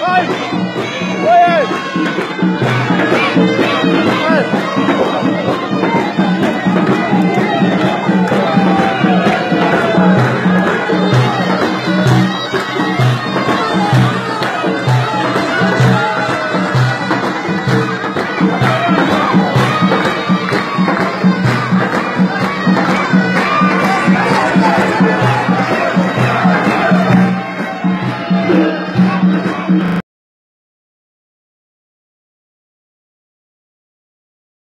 Vai! Vai!